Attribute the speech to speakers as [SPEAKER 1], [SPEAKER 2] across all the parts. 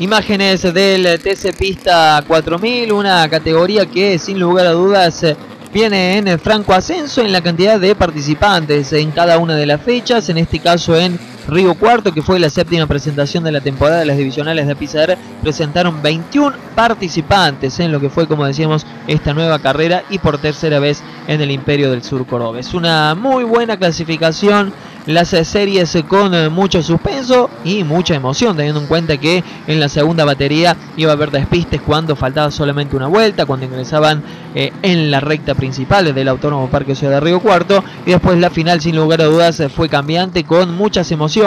[SPEAKER 1] Imágenes del TC Pista 4000, una categoría que sin lugar a dudas viene en franco ascenso en la cantidad de participantes en cada una de las fechas, en este caso en Río Cuarto, que fue la séptima presentación de la temporada de las divisionales de Pizarra, presentaron 21 participantes en lo que fue, como decíamos, esta nueva carrera y por tercera vez en el Imperio del Sur Es Una muy buena clasificación las series con eh, mucho suspenso y mucha emoción, teniendo en cuenta que en la segunda batería iba a haber despistes cuando faltaba solamente una vuelta, cuando ingresaban eh, en la recta principal del Autónomo Parque Ciudad de Río Cuarto, y después la final sin lugar a dudas fue cambiante con muchas emociones,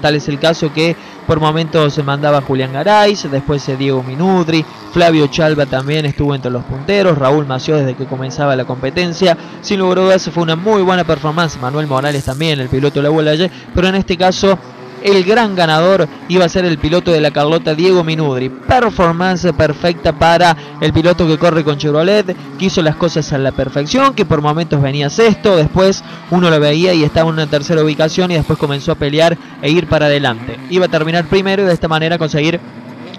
[SPEAKER 1] tal es el caso que por momentos se mandaba Julián Garay, después Diego Minudri, Flavio Chalva también estuvo entre los punteros, Raúl Mació desde que comenzaba la competencia. Sin lugar a dudas fue una muy buena performance, Manuel Morales también, el piloto de la Vuela pero en este caso el gran ganador iba a ser el piloto de la Carlota Diego Minudri. Performance perfecta para el piloto que corre con Chevrolet, que hizo las cosas a la perfección, que por momentos venía sexto, después uno lo veía y estaba en una tercera ubicación y después comenzó a pelear e ir para adelante. Iba a terminar primero y de esta manera conseguir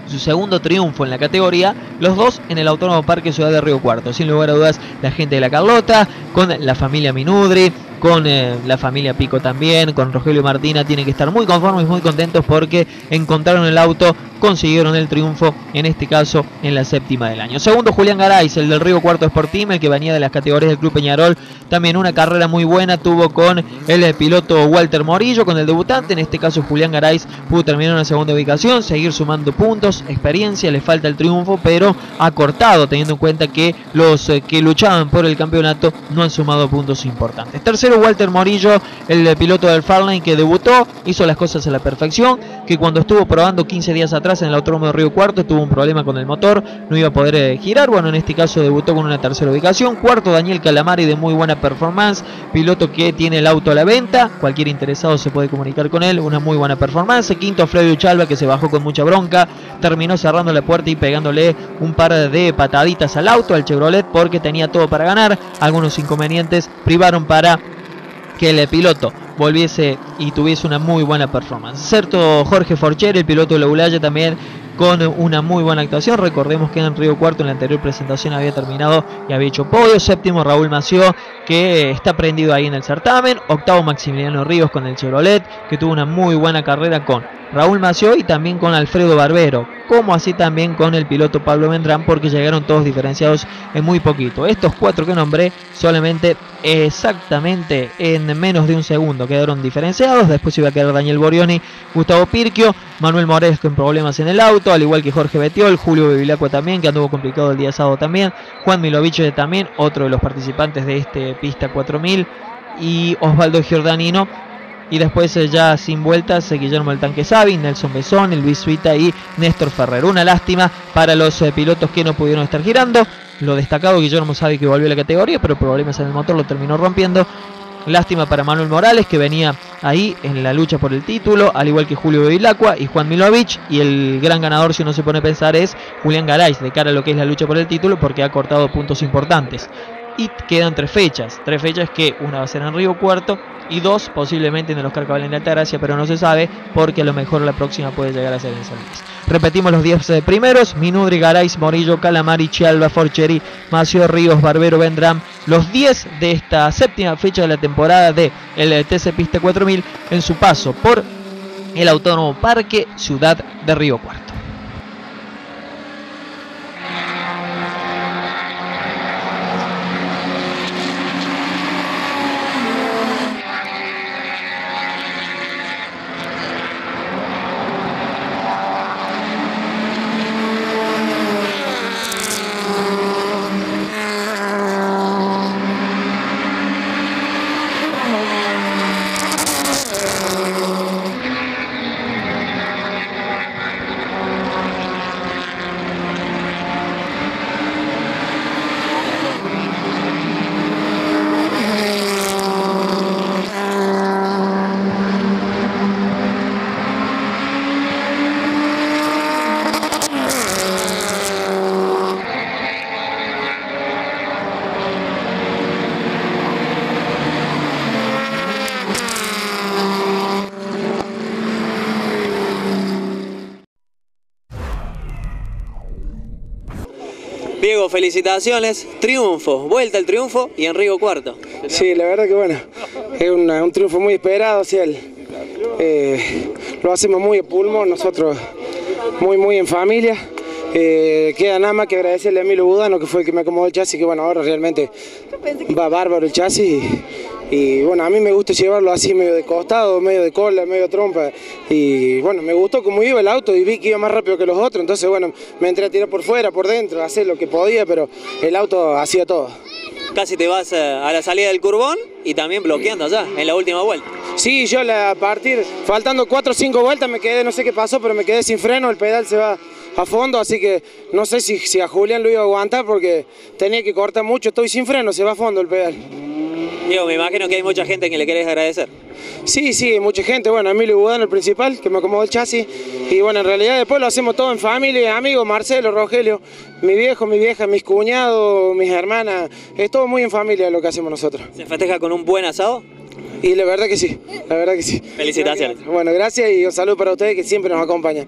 [SPEAKER 1] su segundo triunfo en la categoría, los dos en el Autónomo Parque Ciudad de Río Cuarto. Sin lugar a dudas, la gente de la Carlota, con la familia Minudri, con eh, la familia Pico también, con Rogelio Martina, tienen que estar muy conformes, muy contentos porque encontraron el auto, consiguieron el triunfo, en este caso en la séptima del año. Segundo, Julián Garay, el del Río Cuarto Sportim, el que venía de las categorías del Club Peñarol, también una carrera muy buena, tuvo con el piloto Walter Morillo, con el debutante, en este caso Julián Garay pudo terminar en la segunda ubicación, seguir sumando puntos, experiencia, le falta el triunfo, pero ha cortado, teniendo en cuenta que los eh, que luchaban por el campeonato no han sumado puntos importantes. Tercero, Walter Morillo, el piloto del Farline que debutó, hizo las cosas a la perfección, que cuando estuvo probando 15 días atrás en el Autódromo de Río Cuarto tuvo un problema con el motor, no iba a poder eh, girar, bueno, en este caso debutó con una tercera ubicación. Cuarto, Daniel Calamari de muy buena performance, piloto que tiene el auto a la venta, cualquier interesado se puede comunicar con él, una muy buena performance. Quinto, Flavio Chalva que se bajó con mucha bronca, terminó cerrando la puerta y pegándole un par de pataditas al auto, al Chevrolet, porque tenía todo para ganar, algunos inconvenientes privaron para que el piloto volviese y tuviese una muy buena performance. Cierto, Jorge Forcher, el piloto de la Ulaya, también con una muy buena actuación. Recordemos que en Río Cuarto en la anterior presentación había terminado y había hecho podio. Séptimo Raúl Mació, que está prendido ahí en el certamen. Octavo Maximiliano Ríos con el Chevrolet, que tuvo una muy buena carrera con Raúl Mació y también con Alfredo Barbero, como así también con el piloto Pablo Vendrán, porque llegaron todos diferenciados en muy poquito. Estos cuatro que nombré solamente exactamente en menos de un segundo quedaron diferenciados. Después iba a quedar Daniel Borioni, Gustavo Pirquio, Manuel Morales con problemas en el auto, al igual que Jorge Betiol, Julio Bevilacqua también, que anduvo complicado el día sábado también, Juan Milovich también, otro de los participantes de este Pista 4000, y Osvaldo Giordanino y después eh, ya sin vueltas, eh, Guillermo el Tanque Sabi, Nelson Besón, Luis Suita y Néstor Ferrer. Una lástima para los eh, pilotos que no pudieron estar girando. Lo destacado, Guillermo Sabi que volvió a la categoría, pero problemas en el motor lo terminó rompiendo. Lástima para Manuel Morales, que venía ahí en la lucha por el título, al igual que Julio Bevilacqua y Juan Milovich. Y el gran ganador, si uno se pone a pensar, es Julián Garay, de cara a lo que es la lucha por el título, porque ha cortado puntos importantes. Y quedan tres fechas, tres fechas que una va a ser en Río Cuarto y dos posiblemente en el Oscar Cabal en Altagracia, pero no se sabe porque a lo mejor la próxima puede llegar a ser en San Luis. Repetimos los 10 primeros, Minudri, Garay, Morillo, Calamari, Chialba, Forcheri, Macio Ríos, Barbero, Vendram, los 10 de esta séptima fecha de la temporada de el TC Pista 4000 en su paso por el Autónomo Parque Ciudad de Río Cuarto.
[SPEAKER 2] Felicitaciones, triunfo, vuelta al triunfo y Enrico cuarto.
[SPEAKER 3] Sí, la verdad que bueno, es un triunfo muy esperado, hacia el, eh, lo hacemos muy a pulmón, nosotros muy muy en familia. Eh, queda nada más que agradecerle a Emilio Budano, que fue el que me acomodó el chasis, que bueno, ahora realmente va bárbaro el chasis. Y, bueno, a mí me gusta llevarlo así medio de costado, medio de cola, medio trompa. Y bueno, me gustó cómo iba el auto y vi que iba más rápido que los otros. Entonces bueno, me entré a tirar por fuera, por dentro, a hacer lo que podía, pero el auto hacía todo.
[SPEAKER 2] Casi te vas eh, a la salida del curbón y también bloqueando allá, en la última vuelta.
[SPEAKER 3] Sí, yo a partir, faltando 4 o 5 vueltas me quedé, no sé qué pasó, pero me quedé sin freno, el pedal se va a fondo, así que no sé si, si a Julián lo iba a aguantar porque tenía que cortar mucho, estoy sin freno, se va a fondo el pedal.
[SPEAKER 2] Diego, me imagino que hay mucha gente que le querés agradecer.
[SPEAKER 3] Sí, sí, mucha gente. Bueno, Emilio Budano, el principal, que me acomodó el chasis. Y bueno, en realidad después lo hacemos todo en familia, amigos, Marcelo, Rogelio, mi viejo, mi vieja, mis cuñados, mis hermanas. Es todo muy en familia lo que hacemos nosotros.
[SPEAKER 2] ¿Se festeja con un buen asado?
[SPEAKER 3] Y la verdad que sí, la verdad que sí.
[SPEAKER 2] Felicitaciones.
[SPEAKER 3] Bueno, gracias y un saludo para ustedes que siempre nos acompañan.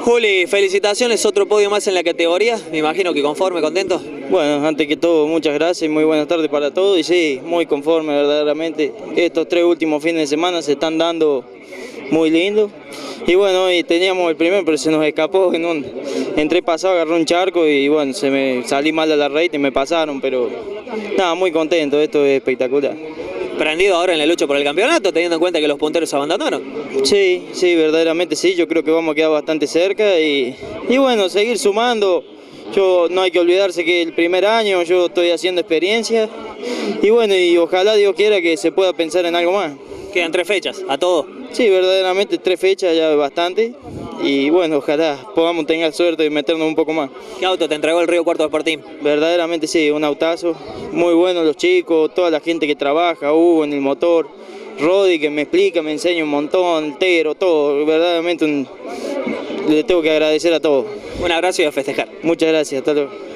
[SPEAKER 2] Juli, felicitaciones, otro podio más en la categoría, me imagino que conforme, contento.
[SPEAKER 4] Bueno, antes que todo, muchas gracias y muy buenas tardes para todos y sí, muy conforme verdaderamente. Estos tres últimos fines de semana se están dando muy lindos. Y bueno, y teníamos el primero, pero se nos escapó en un entré pasado, agarró un charco y bueno, se me salí mal de la red y me pasaron, pero nada, muy contento, esto es espectacular
[SPEAKER 2] prendido ahora en la lucha por el campeonato, teniendo en cuenta que los punteros abandonaron.
[SPEAKER 4] Sí, sí, verdaderamente sí, yo creo que vamos a quedar bastante cerca y, y bueno, seguir sumando. Yo no hay que olvidarse que el primer año yo estoy haciendo experiencia y bueno, y ojalá Dios quiera que se pueda pensar en algo más.
[SPEAKER 2] Quedan tres fechas, a todo.
[SPEAKER 4] Sí, verdaderamente tres fechas ya bastante y bueno, ojalá podamos tener suerte de meternos un poco más.
[SPEAKER 2] ¿Qué auto te entregó el Río Cuarto Sporting?
[SPEAKER 4] Verdaderamente sí, un autazo, muy bueno los chicos, toda la gente que trabaja, Hugo en el motor, Rodi que me explica, me enseña un montón, Tero, todo, verdaderamente le tengo que agradecer a todos.
[SPEAKER 2] Un abrazo y a festejar.
[SPEAKER 4] Muchas gracias, hasta luego.